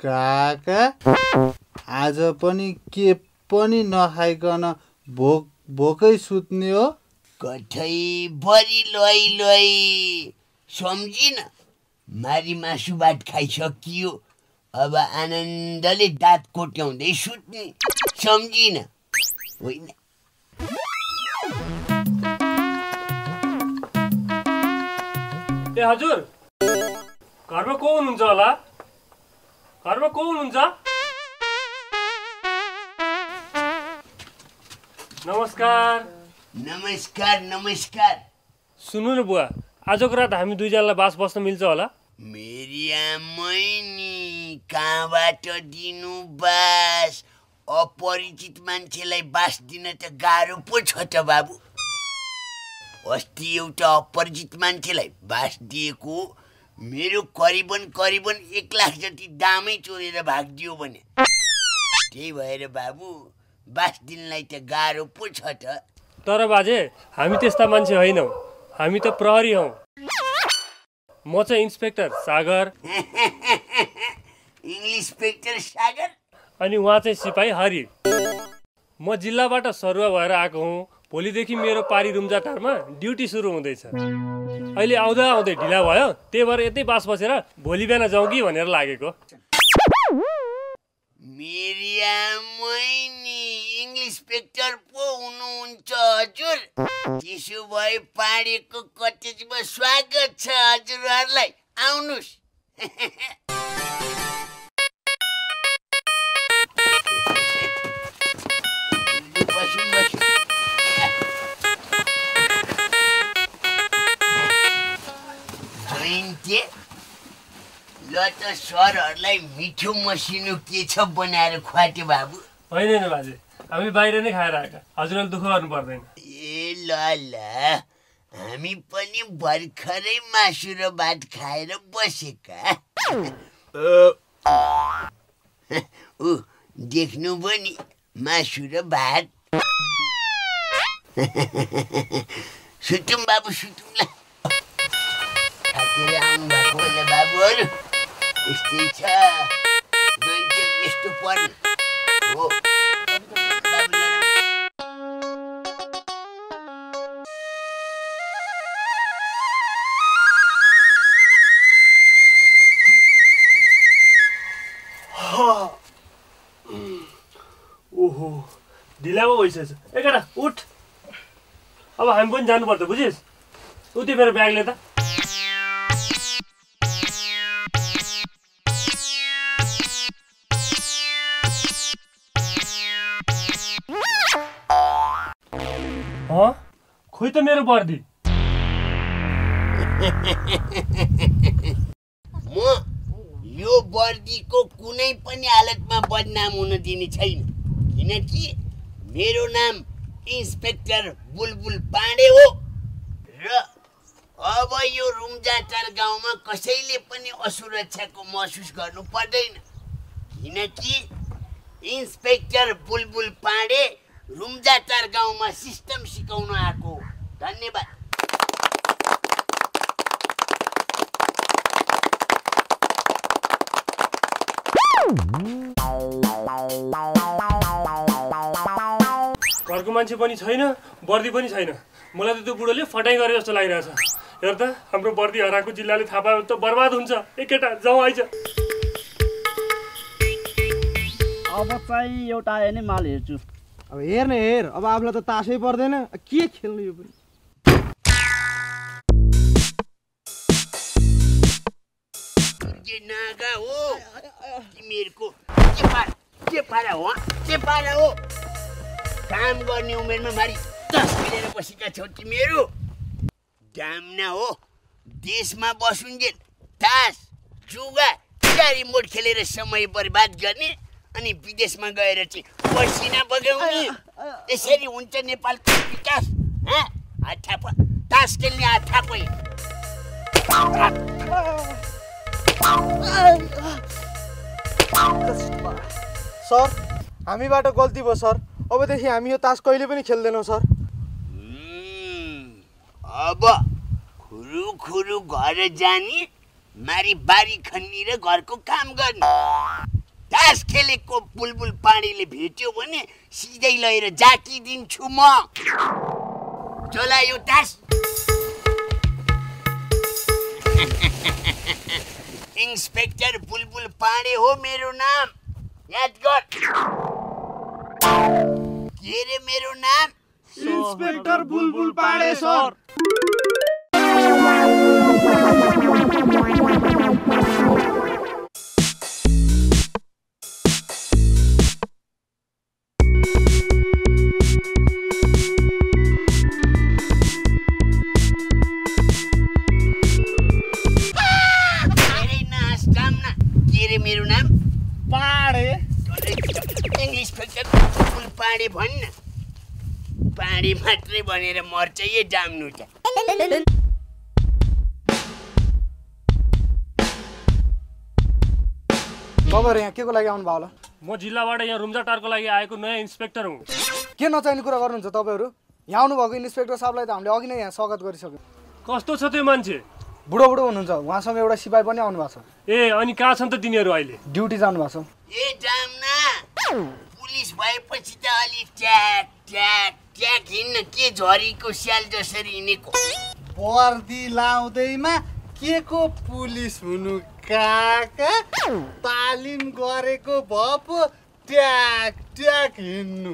काका आज पनि के पनि नखाइकन भोक भोकै सुत्ने हो? कठै बरी लोइ लोइ सम्झिन मारी मासु भात खाइसकियो। अब आनन्दले दाँत कोट्याउँदै सुत्ने। सम्झिन। होइन। ए हजुर। घरमा को हुनुहुन्छ होला? घरमा को हुनुहुन्छ नमस्कार नमस्कार। नमस्कार सुन्नु न बुवा आजको रात हामी दुईजनालाई बास बस्न मिल्छ होला। मेरी आमै नि कहाँबाट दिनु बास? अपरिचित मान्छेलाई बास दिन त गाह्रो पो छ त बाबु। अस्ति एउटा अपरिचित मान्छेलाई बास दिएको मेरो करिबन करिबन एक लाख जति दामै चोरेर भागिदियो भने। त्यही भएर बाबु बास दिनलाई त गाह्रो पो छ त। तर बाजे हामी त्यस्ता मान्छे होइनौँ। हामी त प्रहरी हौ। म चाहिँ इन्सपेक्टर सागर। इङ्ग्लिस पेक्टर सागर? अनि उहाँ चाहिँ सिपाही हरि म जिल्लाबाट सरुवा भएर आएको हुँ। भोलिदेखि मेरो पारी रुम्जाटारमा ड्युटी सुरु हुँदैछ। अहिले आउँदा आउँदै ढिला भयो त्यही भएर यतै बास बसेर भोलि बिहान जाउँ कि भनेर लागेको। पो हुनुहुन्छ हजुर। त्यसो भए पाडेको कटेजमा स्वागत छ हजुरहरूलाई। आउनुहोस्। जयन्ते ल त सरहरूलाई मिठो मसिनो के छ बनाएर खुवाट्यो बाबु। होइन बाजे। हामी बाहिर नै खाएर आएका। हजुरले दुःख गर्नु पर्दैन ए ल ल। हामी पनि भर्खरै मासु र भात खाएर बसेका। ऊ देख्नुभयो नि मासु र भात। सुतौँ बाबु सुतौँ थाकेर आउनु भएको होला बाबुहरू यस्तै छ यस्तो पर्ने हो ढिला पो भइसकेछ उठ। अब हामी पनि जानुपर्छ बुझिस्? उति मेरो ब्यागले त। त मेरो वर्दी म यो वर्दीको कुनै पनि हालतमा बदनाम हुन दिने छैन। किनकि मेरो नाम इन्सपेक्टर बुलबुल पाण्डे हो। र अब यो रुम्जाटार गाउँमा कसैले पनि असुरक्षाको महसुस गर्नु पर्दैन। किनकि इन्सपेक्टर बुलबुल पाण्डे रुम्जाटार गाउँमा सिस्टम सिकाउन आएको धन्यवाद। घरको मान्छे पनि छैन वर्दी पनि छैन। मलाई त त्यो बुढोले फटाइ गरे जस्तो लागिरहेछ। हेर त हाम्रो वर्दी हराएको जिल्लाले थाहा पायो त बर्बाद हुन्छ। एकैटा जाउँ आइज। अब चाहिँ एउटा आयो नि माल हेर्छु। अब हेर न हेर। अब आफूलाई त तासै पर्दैन। के खेल्नु यो पनि? के नागा हो तिमीहरूको के पारा के पारा हो के पारा हो काम गर्ने उमेरमा मारि मिलेर बसेका छौ तिमीहरू डाम्ना हो देशमा बसुन्जेल तास जुगा रिमोट खेलेर समय बर्बाद गर्ने अनि विदेशमा गएर चाहिँ पसिना बगाउने यसरी हुन्छ नेपालको विकास? हात तास खेल्ने हात थापै सर हामीबाट गल्ती भयो सर। अबदेखि हामी यो तास कहिले पनि खेल्दैनौँ सर। अब खुरु खुरु घर जाने मारी बारी खन्नी र घरको काम गर्नु। तास खेलेको बुलबुल पानीले भेट्यो भने सिधै लगेर जाकिदिन्छु म। चला यो तास। इन्सपेक्टर बुलबुल पांडे हो मेरो नाम। याद कर के रे मेरो नाम? इंस्पेक्टर बुलबुल पांडे सर ए जाम्नु त तपाईँहरू यहाँ के को लागि आउनुभयो होला म जिल्लाबाट यहाँ रुम्जाटारको लागि आएको नयाँ इन्सपेक्टर हुँ के नचाहिने कुरा गर्नुहुन्छ तपाईँहरू यहाँ आउनुभएको इन्सपेक्टर साहबलाई त हामीले अघि नै यहाँ स्वागत गरिसक्यौँ कस्तो छ त्यो मान्छे बुढो बुढो हुनुहुन्छ उहाँसँग एउटा सिपाही पनि आउनु भएको छ ए अनि कहाँ छन् त तिनीहरू अहिले ड्युटी जानुभएको छ ए जाम्ना पुलिस भएपछि त अलि ट्याक ट्याक ट्याक हिँड्न के झरीको स्याल जसरी हिँडेको? वर्दी लाउँदैमा के को पुलिस हुनु काका? तालिम गरेको भए पो ट्याक ट्याक हिँड्नु।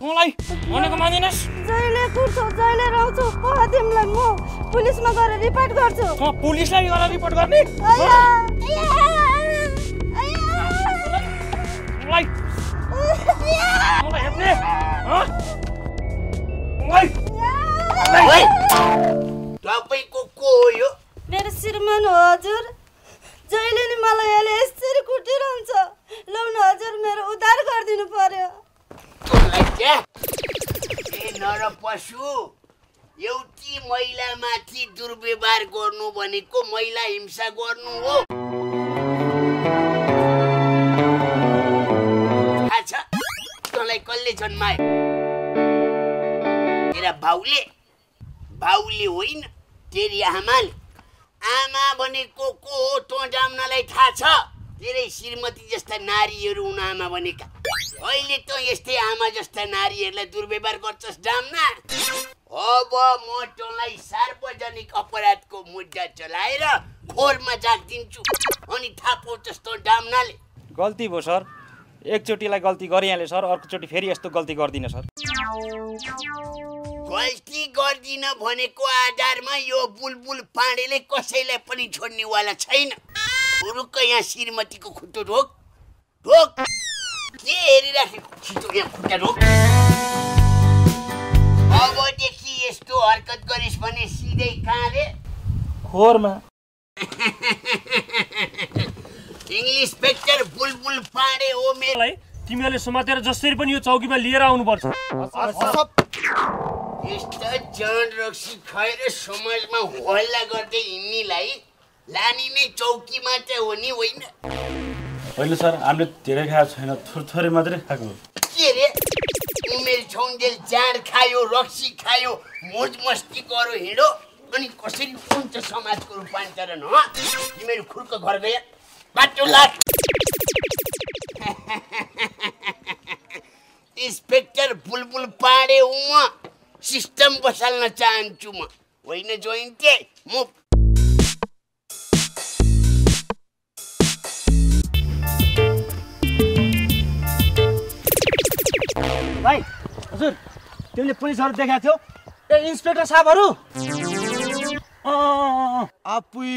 मलाई भनेको मानिनस्। जहिले कुर्छौ जहिले रहन्छु तिमीलाई म पुलिसमा गएर रिपोर्ट गर्छु। म पुलिसलाई गएर रिपोर्ट गर्ने? मलाई मलाई हेप्ने मलाई ओइ, तपाईँको को हो यो मेरो श्रीमान हो हजुर जहिले नि मलाई यसले यसरी कुटिरहन्छ लौ न हजुर मेरो उद्धार गरिदिनु पर्यो ए नर पशु एउटी महिलामाथि दुर्व्यवहार गर्नु भनेको महिला हिंसा गर्नु हो थाहा छ तँलाई कसले जन्मायो तेरा बाउले बाउले होइन तेरी आमाले आमा भनेको को हो तँ जाम्नलाई थाहा छ। तेरै श्रीमती जस्ता नारीहरू हुन् आमा भनेका। अहिले त यस्तै आमा जस्ता नारीहरूलाई दुर्व्यवहार गर्छस् जाम्ना। अब म तँलाई सार्वजनिक अपराधको मुद्दा चलाएर खोरमा जागिदिन्छु अनि थाहा पाउँछस् तँ डाम्नाले गल्ती भयो सर। एकचोटिलाई गल्ती गरिहालेँ सर। अर्कोचोटि फेरि यस्तो गल्ती गर्दिनँ सर। गल्ती गर्दिन भनेको आधारमा यो बुलबुल पाँडेले कसैलाई पनि छोड्नेवाला छैन। रुक्क यहाँ श्रीमतीको खुट्टो ढोक। ढोक। के हेरिराखेको छिटो यहाँ खुट्टा ढोक। अबदेखि यस्तो हरकत गरिस् भने सिधै कहाँ रे खोरमा इङ्ग्लिस पेक्टर बुलबुल पाँडे हो मेरो। तिमीहरूले समातेर जसरी पनि यो चौकीमा लिएर आउनुपर्छ। यस्ता जान रक्सी खाएर समाजमा हल्ला गर्दै हिँड्नेलाई लाने नै चौकीमा चाहिँ हो नि होइन? होइन सर हामीले धेरै खाएको छैन थोरै थोरै मात्रै खाएको। के रे? उमेर छौन्जेल जाँड खायो रक्सी खायो मोज मस्ती गरो हिँडो अनि कसरी हुन्छ समाजको रूपान्तरण हो? तिमीहरू खुर्क घर गए बाटो लाग। इन्सपेक्टर बुलबुल पाडे हुँ म सिस्टम बसाल्न चाहन्छु म होइन जोइन्टे म भाइ हजुर तिमीले पुलिसहरू देखाएको थियौ? ए इन्सपेक्टर साहबहरू? आपुई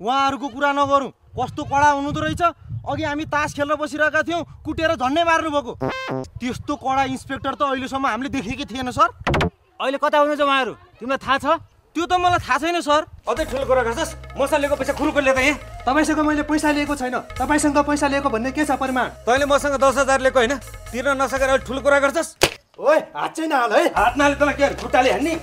उहाँहरूको कुरा नगरौँ। कस्तो कडा हुनुहुँदो रहेछ? अघि हामी तास खेल्न बसिरहेका थियौँ कुटेर झन्डै मार्नुभएको त्यस्तो कडा इन्सपेक्टर त अहिलेसम्म हामीले देखेकै थिएन सर। अहिले कता हुनुहुन्छ उहाँहरू? तिमीलाई थाहा छ? त्यो त मलाई थाहा छैन सर। अझै ठुलो कुरा गर्छस्। मसँग लिएको पैसा खुरुको लिएर यहाँ तपाईँसँग मैले पैसा लिएको छैन। तपाईँसँग पैसा लिएको भन्ने के छ परिमाण? तैँले मसँग दस हजार लिएको होइन? तिर्न नसकेर अहिले ठुलो कुरा गर्छस्? ओए हात चाहिँ नहाल है? हात नहाले तँलाई के खुट्टाले हान्ने?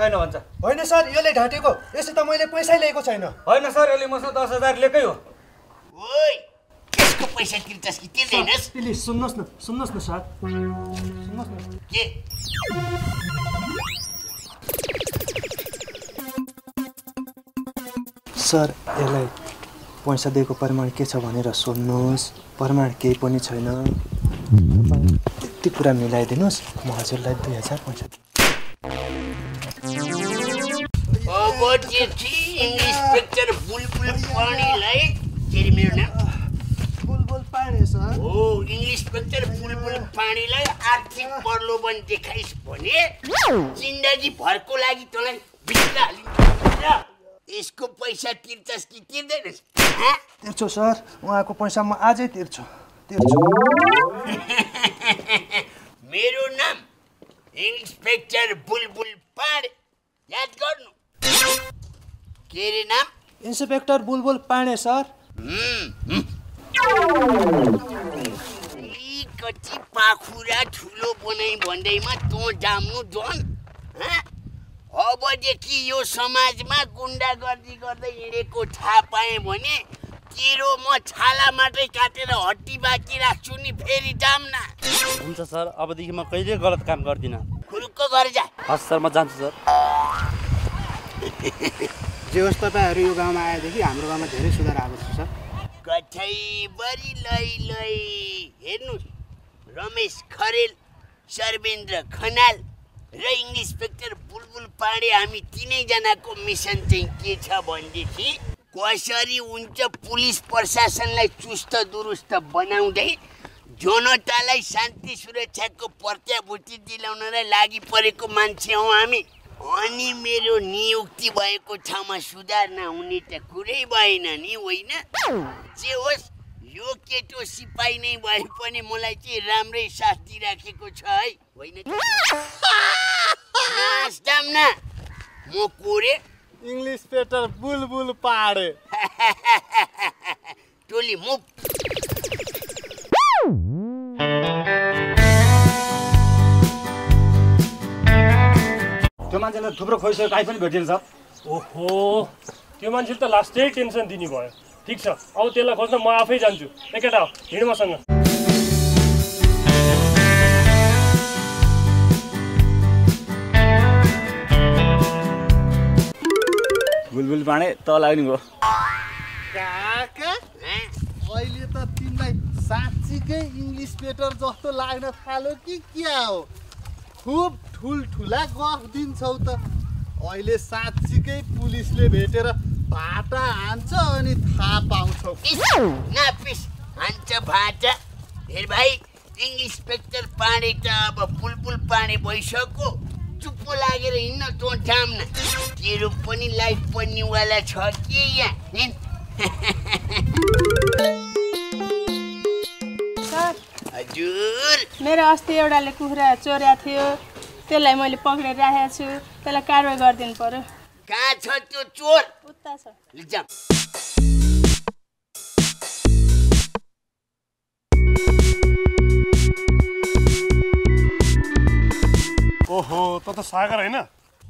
छैन भन्छ। होइन सर यसले ढाँटेको। यसो त मैले पैसै लिएको छैन। होइन सर यसले मसँग दस हजार लिएकै हो। पैसा तिर्छस् कि तिर्दैनस् प्लिज सुन्नुहोस् न सुन्नुहोस् न सर। सुन्नुहोस् न। के? सर यसलाई पैसा दिएको प्रमाण के छ भनेर सोध्नुहोस्। प्रमाण केही पनि छैन। तपाईँ यति कुरा मिलाइदिनुहोस्। म हजुरलाई दुई हजार पैसा इन्सपेक्टर बुलबुल पाणीलाई के अरे मेरो नाम बुलबुल पाएँ सर हो इन्सपेक्टर बुलबुल पाणीलाई आर्थिक प्रलोभन देखाइस् भने जिन्दगी भरको लागि तँलाई भित्र हालिन्छ र यसको पैसा तिर्छस् कि तिर्दैनस्? तिर्छु सर उहाँको पैसा म आजै तिर्छु। तिर्छु। मेरो नाम इन्सपेक्टर बुलबुल पाडे याद गर्नु। के अरे नाम? Inspector Bulbul Pandey sir. कति पाखुरा ठुलो बनाइ भन्दैमा तँ जाम्नु जन हँ? अबदेखि यो समाजमा गुन्डागर्दी गर्दै हिँडेको थाहा पाएँ भने तेरो म छाला मात्रै काटेर हड्डी बाँकी राख्छु नि फेरि जाम न हुन्छ सर अबदेखि म कहिले गलत काम गर्दिनँ। खुरुक्क गरेर जा। हस् सर म जान्छु सर। जे होस् तपाईँहरू यो गाउँमा आएदेखि हाम्रो गाउँमा धेरै सुधार आएको छ सर। कठैबरी लै लै। हेर्नुहोस् रमेश खरेल सर्वेन्द्र खनाल र इन्सपेक्टर बुलबुल पाण्डे हामी तिनैजनाको मिसन चाहिँ के छ भनेदेखि कसरी हुन्छ पुलिस प्रशासनलाई चुस्त दुरुस्त बनाउँदै जनतालाई शान्ति सुरक्षाको प्रत्याभूति दिलाउनलाई लागि परेको मान्छे हौ हामी। अनि मेरो नियुक्ति भएको ठाउँमा सुधार नहुने त कुरै भएन नि होइन? जे होस् यो केटो सिपाही नै भए पनि मलाई चाहिँ राम्रै साथ दिइराखेको छ है होइन? म कोरे? इन्सपेक्टर बुलबुल पाडे टोली मुभ त्यो मान्छेलाई थुप्रो खोइसक्यो काहीँ पनि भेटिन्छ सर। ओहो त्यो मान्छेले त लास्टै टेन्सन दिने भयो ठिक छ अब त्यसलाई खोज्न म आफै जान्छु। एकेटा हिँड मसँग। बुलबुल पाँडे त लाग्ने भयो। काका अहिले त तिमीलाई साँच्चीकै इङ्ग्लिस पेटर जस्तो लाग्न थाल्यो कि क्या हो? खुब ठुल्ठुला गफ दिन्छौ त। अहिले साँच्चीकै पुलिसले भेटेर भाटा हान्छ अनि थाहा पाउँछौ। पिस नापिस हान्छ भाटा हेर भाइ इन्सपेक्टर पाँडे त अब बुलबुल पाँडे भइसक्यो। चुप्पो लागेर हिँड्न तँ जाम न तेरो पनि लाइफ पढ्नेवाला छ के यहाँ हजुर। मेरो अस्ति एउटाले कुखुरा चोर्या थियो त्यसलाई मैले पक्रेर राखेको छु त्यसलाई कारवाही गरिदिनु पर्यो। कहाँ छ त्यो चोर? उता छ। ले जाम ओहो त त सागर होइन।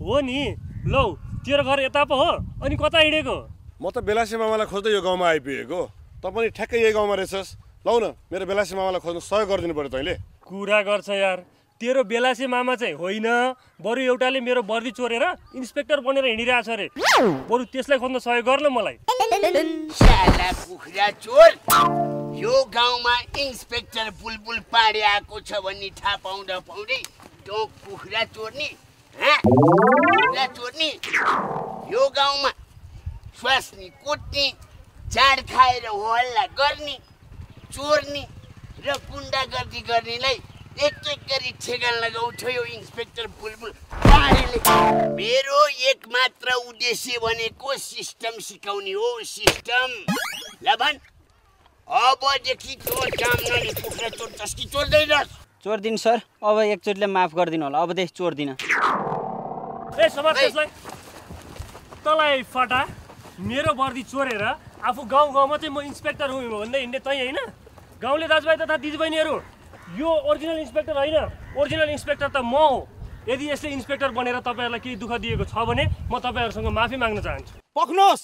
हो नि। लौ तेरो घर यता पो हो अनि कता हिँडेको? म त बेलासी मामालाई खोज्दै यो गाउँमा आइपुगेको। त पनि ठ्याक्कै यही गाउँमा रहेछस्। लौ न मेरो बेलासी मामालाई खोज्नु सहयोग गरिदिनु पऱ्यो तैँले। कुरा गर्छ यार। तेरो बेलासी मामा चाहिँ होइन बरु एउटाले मेरो वर्दी चोरेर इन्सपेक्टर बनेर हिँडिरहेछ अरे। बरु त्यसलाई खोज्न सहयोग गर्न मलाई। साला कुखुरा चोर यो गाउँमा इन्सपेक्टर बुलबुल पाँडे आएको छ भन्ने थाहा पाउँदा पाउँदै तँ कुखुरा चोर्ने हँ? कुखुरा चोर्ने यो गाउँमा स्वास्नी कुट्ने चाड खाएर हल्ला गर्ने चोर्ने र गुन्डागर्दी गर्नेलाई एक एक गरी ठेगान लगाउँछ यो इन्सपेक्टर बुलबुल। मेरो एक मात्र उद्देश्य भनेको सिस्टम सिकाउने हो सिस्टम। ल भन्। अबदेखि तँ जाम्नाले कुखुरा चोर्छस् कि चोर्दैनस् चोर्दिनु सर। अब एकचोटिलाई माफ गरिदिनु होला। अबदेखि चोर्दिनँ। ए समाज त्यसलाई तँलाई फटा। मेरो वर्दी चोरेर आफू गाउँ गाउँमा चाहिँ म इन्सपेक्टर हुँ भन्दै हिँड्ने तै होइन? गाउँले दाजुभाइ तथा दिदीबहिनीहरू यो ओरिजिनल इन्सपेक्टर होइन। ओरिजिनल इन्सपेक्टर त म हो। यदि यसले इन्सपेक्टर बनेर तपाईँहरूलाई केही दुःख दिएको छ भने म तपाईँहरूसँग माफी माग्न चाहन्छु। पक्नुहोस्।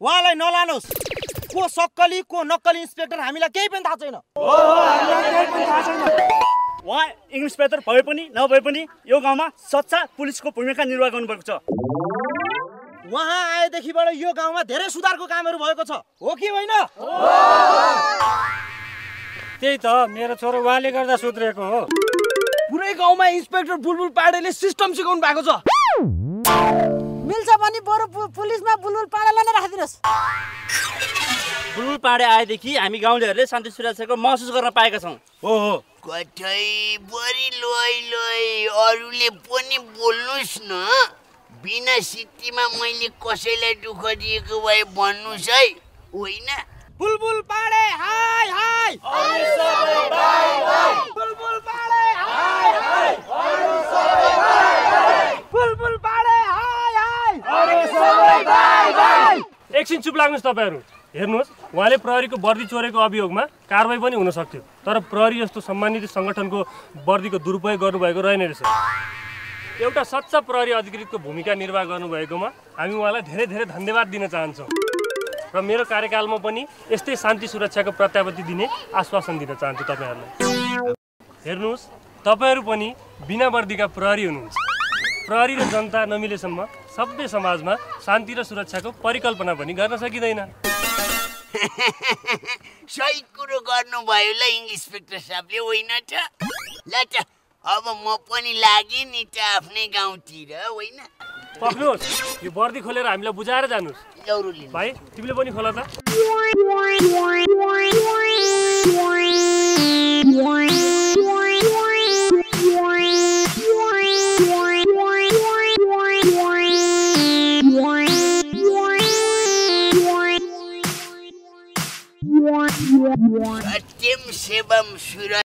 उहाँलाई नलानुहोस् को सक्कली को नक्कली इन्सपेक्टर हामीलाई केही पनि थाहा छैन। उहाँ इन्सपेक्टर भए पनि नभए पनि यो गाउँमा सच्चा पुलिसको भूमिका निर्वाह गर्नुभएको छ। उहाँ आएदेखिबाट यो गाउँमा धेरै सुधारको कामहरू भएको छ। हो कि होइन? त्यही त मेरो छोरो उहाँले गर्दा सुध्रिएको हो। पुरै गाउँमा इन्सपेक्टर बुलबुल पाडेले सिस्टम सिकाउनु भएको छ। मिल्छ भने बरु पुलिसमा बुलबुल पाडालाई नै राखिदिनुहोस्। बुलबुल पाडे आएदेखि हामी गाउँलेहरूले शान्ति सुरक्षाको महसुस गर्न पाएका छौँ। हो हो। कतै बढी लोइ लोइ अरूले पनि बोल्नुहोस् न। बिना सिटीमा मैले कसैलाई दुःख दिएको भए भन्नुहोस् है होइन। बुलबुल पाडे हाय हाय। बुलबुल पाडे हाय हाय बुलबुल पाडे हाय हाय। एकछिन चुप लाग्नुहोस् तपाईँहरू। हेर्नुहोस् उहाँले प्रहरीको वर्दी चोरेको अभियोगमा कारवाही पनि हुन सक्थ्यो। तर प्रहरी जस्तो सम्मानित सङ्गठनको वर्दीको दुरुपयोग गर्नुभएको रहेन रहेछ। एउटा सच्चा प्रहरी अधिकृतको भूमिका निर्वाह गर्नुभएकोमा हामी उहाँलाई धेरै धेरै धन्यवाद दिन चाहन्छौँ र मेरो कार्यकालमा पनि यस्तै शान्ति सुरक्षाको प्रत्याभूति दिने आश्वासन दिन चाहन्छु तपाईँहरूलाई। हेर्नुहोस् तपाईँहरू पनि बिना वर्दीका प्रहरी हुनुहुन्छ। प्रहरी र जनता नमिलेसम्म सभ्य समाजमा शान्ति र सुरक्षाको परिकल्पना पनि गर्न सकिँदैन। सही कुरो गर्नुभयो ल इन्सपेक्टर साहबले होइन अब म पनि लागेँ नि त आफ्नै गाउँतिर होइन? पक्नुहोस् यो वर्दी खोलेर हामीलाई बुझाएर जानुहोस्। भाइ तिमीले पनि खोला त। सत्यम सेवम सुर।